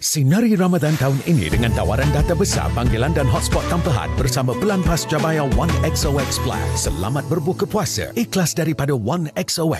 Sinari Ramadan tahun ini dengan tawaran data besar, panggilan dan hotspot tanpa had bersama pelan pas Jabaya One XOX Plus. Selamat berbuka puasa. Ikhlas daripada One XOX.